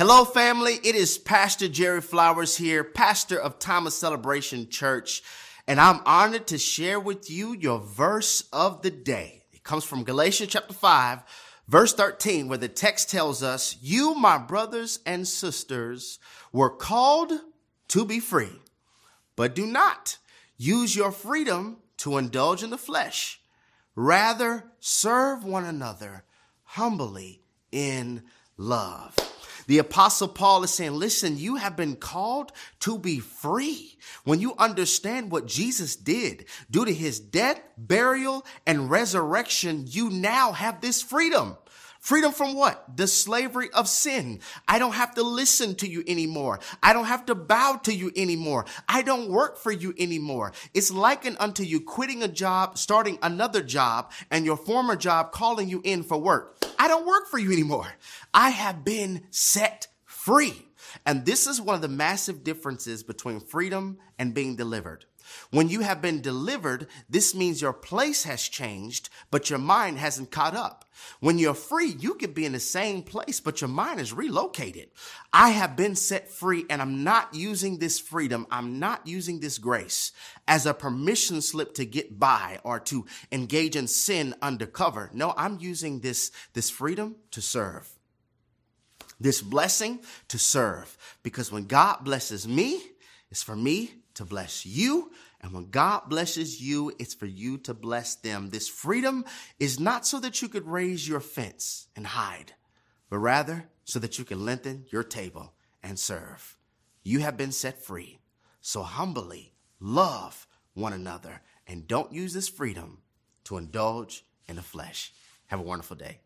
Hello, family. It is Pastor Jerry Flowers here, pastor of Thomas Celebration Church, and I'm honored to share with you your verse of the day. It comes from Galatians chapter 5, verse 13, where the text tells us, You, my brothers and sisters, were called to be free, but do not use your freedom to indulge in the flesh. Rather, serve one another humbly in love. The apostle Paul is saying, listen, you have been called to be free. When you understand what Jesus did due to his death, burial, and resurrection, you now have this freedom. Freedom from what? The slavery of sin. I don't have to listen to you anymore. I don't have to bow to you anymore. I don't work for you anymore. It's likened unto you quitting a job, starting another job, and your former job calling you in for work. I don't work for you anymore. I have been set free. And this is one of the massive differences between freedom and being delivered. When you have been delivered, this means your place has changed, but your mind hasn't caught up. When you're free, you could be in the same place, but your mind is relocated. I have been set free and I'm not using this freedom. I'm not using this grace as a permission slip to get by or to engage in sin undercover. No, I'm using this, this freedom to serve. This blessing to serve. Because when God blesses me, it's for me to bless you. And when God blesses you, it's for you to bless them. This freedom is not so that you could raise your fence and hide, but rather so that you can lengthen your table and serve. You have been set free. So humbly love one another and don't use this freedom to indulge in the flesh. Have a wonderful day.